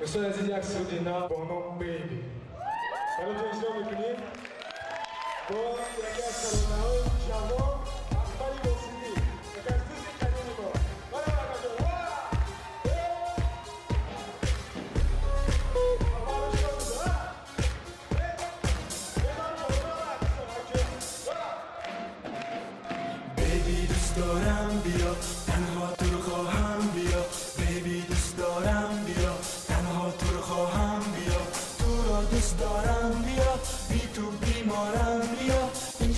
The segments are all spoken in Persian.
دوستان عزیز یک سود اینا با نام بیبی حالا تو اجرا می‌کنیم با یکی از ترانه های جوان اکبری موسیقی یکی از دوست قدیمی ما حالا برکت جان وا! اه! آقا، رو شروع کن. وا! اه! بزن بالا، بزن. وا! بیبی دوست دارم بیا تنها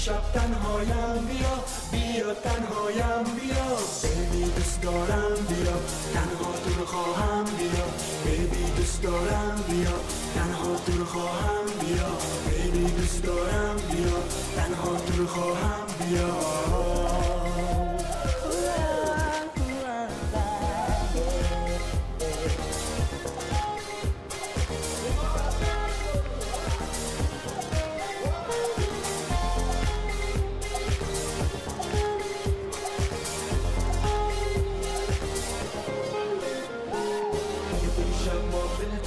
این شب تنهایم بیا بیا تنهایم بیا. بیبی دوست دارم بیا تنها تو رو خواهم بیا. بیبی دوست دارم بیا تنها تو رو خواهم بیا. بیبی دوست دارم بیا تنها تو رو خواهم بیا.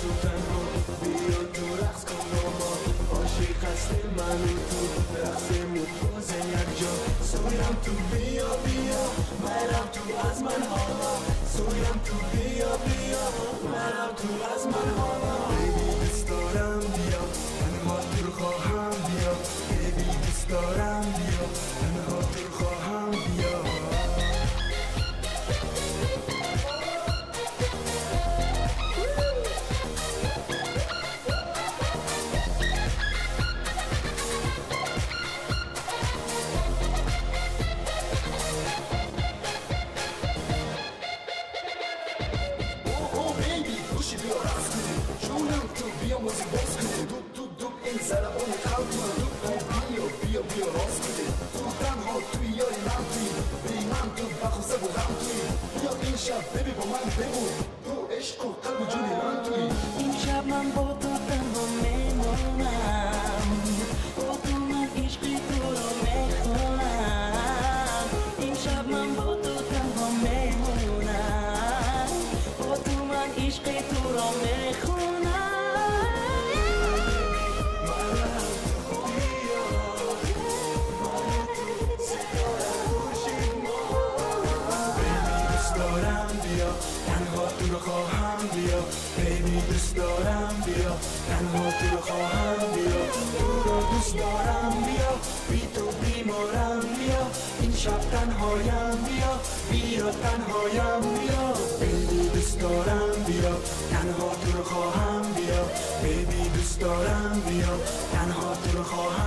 تو تنها بیا تو رقص کن ما عاشق هستیم من و تو رقصمون باز یک جا سویم تو بیا بیا منم تو از من حالا سویم تو بیا بیا منم تو از من حالا تو تنها توی یاری من توی بی توی شب ببی با من بمون تو عشق و قلب جونی من توی این شب من با تو رو خواهم بیا بیبی دوست دارم بیا تنها تو رو خواهم بیا تو رو دوست دارم بیا بی تو بیمارم بیا این شب تنهایم بیا بیا تنهایم بیا بیبی دوست دارم بیا تنها تو رو خواهم بیا بیبی دوست دارم بیا تنها تو رو خواهم